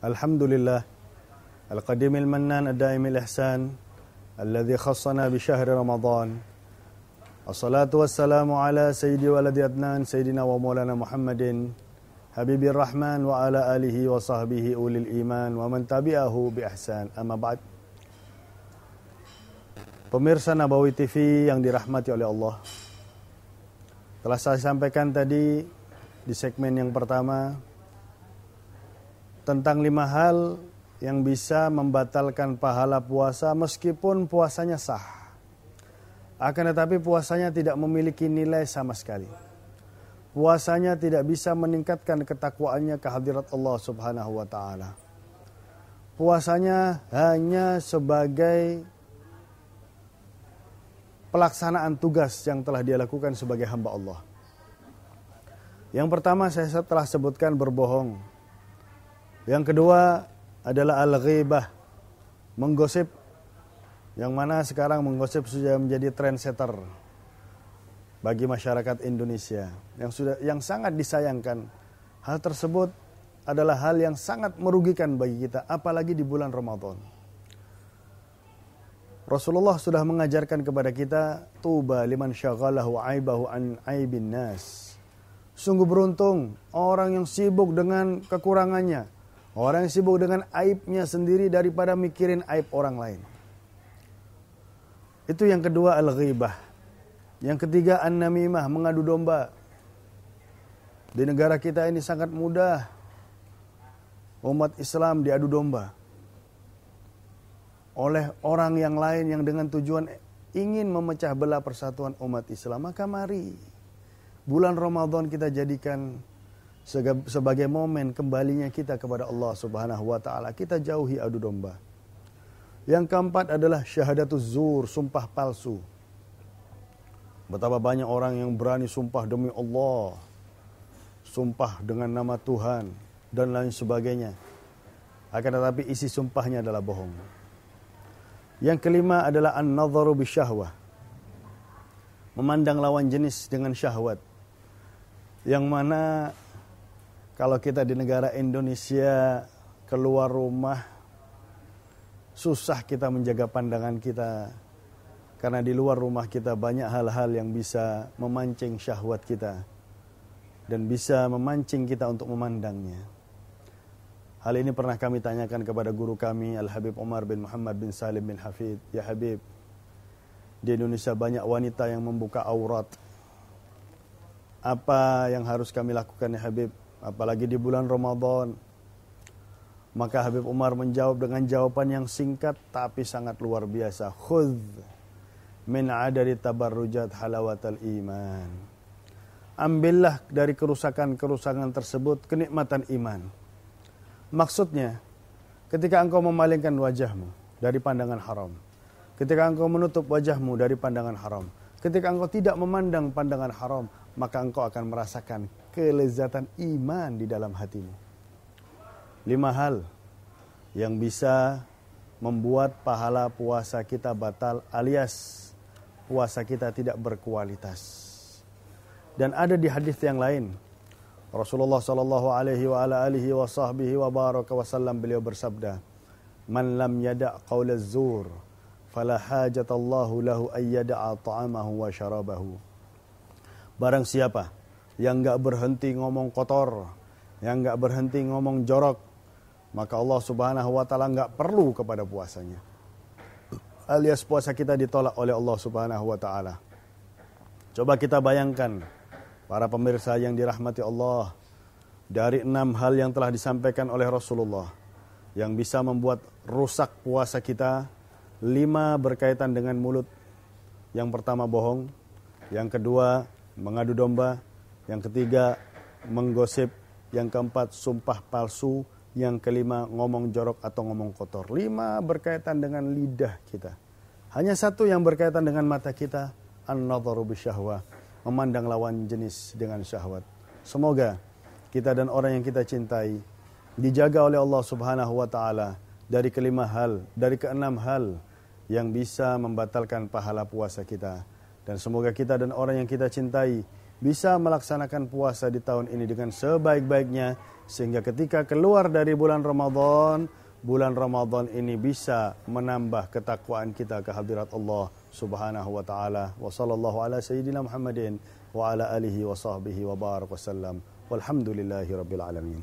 الحمد لله القديم المنان الدائم الإحسان الذي خصنا بشهر رمضان الصلاة والسلام على سيدي ولد أدنان سيدنا ومولانا محمد حبيب الرحمن وعلى آله وصحبه أولي الإيمان ومن تبعه بإحسان أما بعد Pemirsa Nabawi TV yang dirahmati oleh Allah Telah saya sampaikan tadi di segmen yang pertama tentang lima hal yang bisa membatalkan pahala puasa meskipun puasanya sah. Akan tetapi puasanya tidak memiliki nilai sama sekali. Puasanya tidak bisa meningkatkan ketakwaannya kehadirat Allah Subhanahu wa taala. Puasanya hanya sebagai pelaksanaan tugas yang telah dia lakukan sebagai hamba Allah. Yang pertama saya telah sebutkan berbohong. Yang kedua adalah al-ghibah, menggosip. Yang mana sekarang menggosip sudah menjadi trendsetter bagi masyarakat Indonesia yang sudah yang sangat disayangkan. Hal tersebut adalah hal yang sangat merugikan bagi kita apalagi di bulan Ramadan. Rasulullah sudah mengajarkan kepada kita tuba liman syaghalahu aibahu an aibin nas. Sungguh beruntung orang yang sibuk dengan kekurangannya, orang yang sibuk dengan aibnya sendiri daripada mikirin aib orang lain. Itu yang kedua al-ghibah. Yang ketiga an-namimah, mengadu domba. Di negara kita ini sangat mudah umat Islam diadu domba oleh orang yang lain yang dengan tujuan ingin memecah belah persatuan umat Islam, maka mari bulan Ramadan kita jadikan sebagai momen kembalinya kita kepada Allah Subhanahu wa taala. Kita jauhi adu domba. Yang keempat adalah syahadatuz zur, sumpah palsu. Betapa banyak orang yang berani sumpah demi Allah, sumpah dengan nama Tuhan dan lain sebagainya. Akan tetapi isi sumpahnya adalah bohong. Yang kelima adalah an-nadharu bisyahwah. Memandang lawan jenis dengan syahwat. Yang mana kalau kita di negara Indonesia keluar rumah susah kita menjaga pandangan kita karena di luar rumah kita banyak hal-hal yang bisa memancing syahwat kita dan bisa memancing kita untuk memandangnya. Hal ini pernah kami tanyakan kepada guru kami Al-Habib Umar bin Muhammad bin Salim bin Hafid. Ya Habib, di Indonesia banyak wanita yang membuka aurat. Apa yang harus kami lakukan ya Habib? Apalagi di bulan Ramadan. Maka Habib Umar menjawab dengan jawaban yang singkat tapi sangat luar biasa. Khudh min adari tabarrujat halawatal iman. Ambillah dari kerusakan-kerusakan tersebut kenikmatan iman Maksudnya, ketika engkau memalingkan wajahmu dari pandangan haram, ketika engkau menutup wajahmu dari pandangan haram, ketika engkau tidak memandang pandangan haram, maka engkau akan merasakan kelezatan iman di dalam hatimu. Lima hal yang bisa membuat pahala puasa kita batal alias puasa kita tidak berkualitas. Dan ada di hadis yang lain Rasulullah sallallahu alaihi wa ala alihi wa sahbihi wa baraka wasallam beliau bersabda, "Man lam yada' qaul az-zur, fala hajatallahu lahu ay yada'a ta'amahu wa syarabahu." Barang siapa yang enggak berhenti ngomong kotor, yang enggak berhenti ngomong jorok, maka Allah Subhanahu wa taala enggak perlu kepada puasanya. Alias puasa kita ditolak oleh Allah Subhanahu wa taala. Coba kita bayangkan Para pemirsa yang dirahmati Allah, dari enam hal yang telah disampaikan oleh Rasulullah yang bisa membuat rusak puasa kita, lima berkaitan dengan mulut. Yang pertama bohong, yang kedua mengadu domba, yang ketiga menggosip, yang keempat sumpah palsu, yang kelima ngomong jorok atau ngomong kotor. Lima berkaitan dengan lidah kita. Hanya satu yang berkaitan dengan mata kita, an-nadharu bisyahwah memandang lawan jenis dengan syahwat. Semoga kita dan orang yang kita cintai dijaga oleh Allah Subhanahu wa taala dari kelima hal, dari keenam hal yang bisa membatalkan pahala puasa kita. Dan semoga kita dan orang yang kita cintai bisa melaksanakan puasa di tahun ini dengan sebaik-baiknya sehingga ketika keluar dari bulan Ramadan bulan Ramadan ini bisa menambah ketakwaan kita ke hadirat Allah Subhanahu wa taala. Wa sallallahu ala sayyidina Muhammadin wa ala alihi wa sahbihi wa barak wasallam walhamdulillahi rabbil alamin